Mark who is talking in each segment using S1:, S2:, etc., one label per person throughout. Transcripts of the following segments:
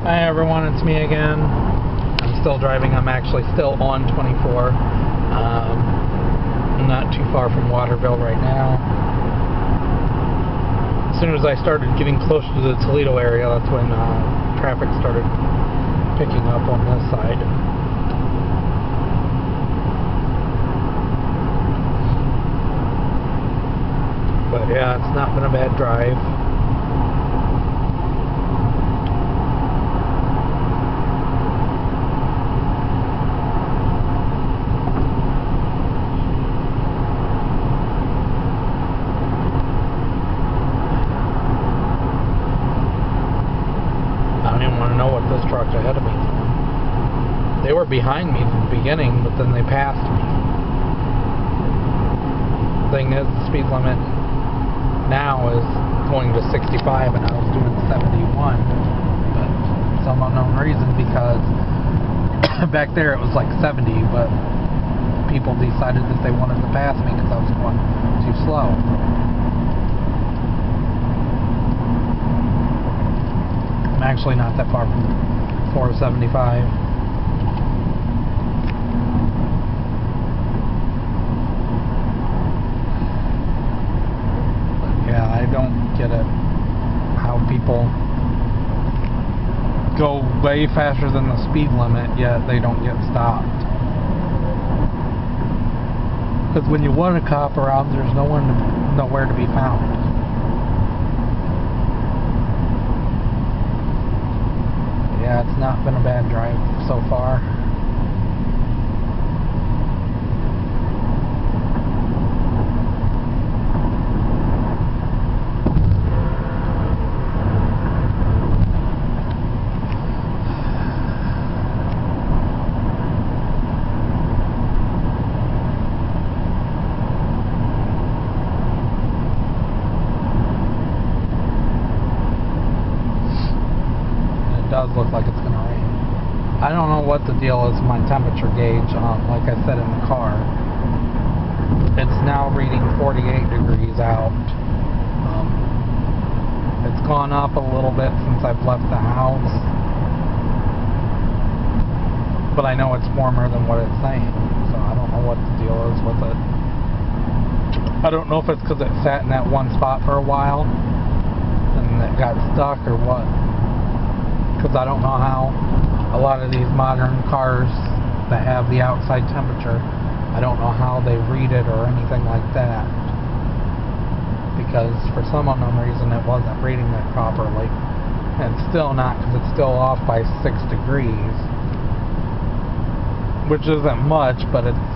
S1: Hi everyone, it's me again. I'm still driving. I'm actually still on 24. Um, I'm not too far from Waterville right now. As soon as I started getting closer to the Toledo area, that's when uh, traffic started picking up on this side. But yeah, it's not been a bad drive. I don't even want to know what this truck ahead of me is doing. They were behind me from the beginning, but then they passed me. Thing is, the speed limit now is going to 65 and I was doing 71. But some unknown reason because back there it was like 70, but people decided that they wanted to pass me because I was going too slow. I'm actually not that far from 475. But yeah, I don't get it. How people go way faster than the speed limit, yet they don't get stopped. Because when you want a cop around, there's no one, nowhere to be found. Yeah, it's not been a bad drive so far. It does look like it's going to rain. I don't know what the deal is my temperature gauge. Um, like I said in the car, it's now reading 48 degrees out. Um, it's gone up a little bit since I've left the house. But I know it's warmer than what it's saying. So I don't know what the deal is with it. I don't know if it's because it sat in that one spot for a while and it got stuck or what because I don't know how a lot of these modern cars that have the outside temperature, I don't know how they read it or anything like that. Because for some unknown reason it wasn't reading it properly. And still not because it's still off by 6 degrees. Which isn't much, but it's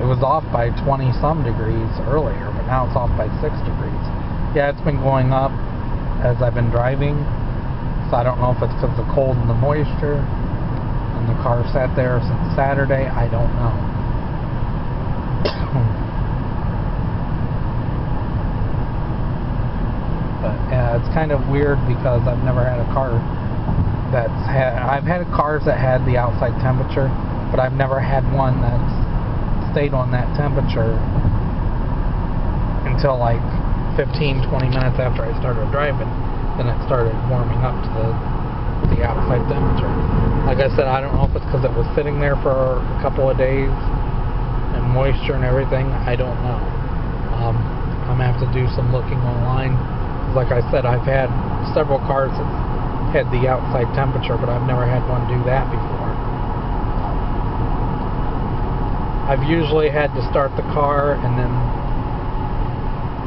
S1: it was off by 20 some degrees earlier, but now it's off by 6 degrees. Yeah, it's been going up as I've been driving. So I don't know if it's because of the cold and the moisture and the car sat there since Saturday. I don't know. but yeah, it's kind of weird because I've never had a car that's had. I've had cars that had the outside temperature, but I've never had one that's stayed on that temperature until like 15, 20 minutes after I started driving then it started warming up to the the outside temperature. Like I said, I don't know if it's because it was sitting there for a couple of days and moisture and everything. I don't know. Um, I'm gonna have to do some looking online. Like I said, I've had several cars that had the outside temperature, but I've never had one do that before. I've usually had to start the car and then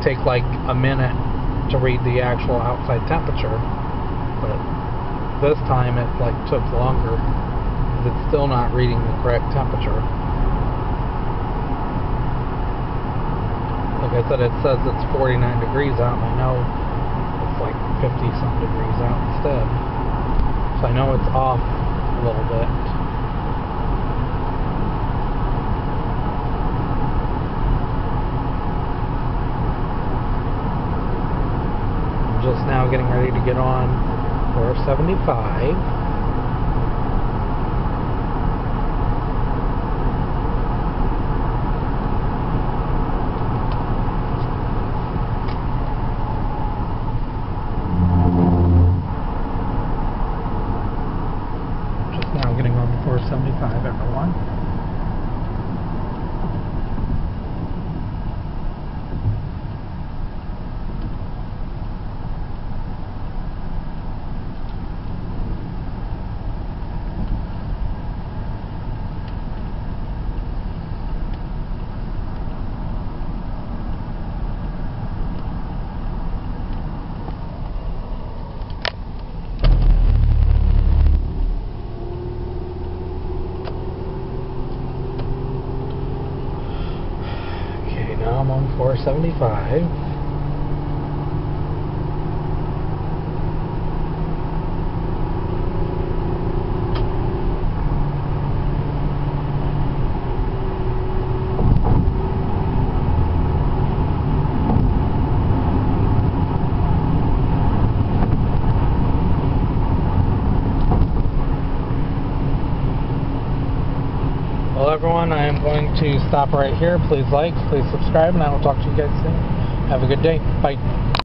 S1: take like a minute to read the actual outside temperature, but this time it like took longer. It's still not reading the correct temperature. Like I said, it says it's 49 degrees out, and I know it's like 50 some degrees out instead. So I know it's off a little bit. just now getting ready to get on 475. Just now getting on 475, everyone. Well, everyone, I am going to stop right here. Please like, please subscribe, and I will talk to you guys soon. Have a good day. Bye.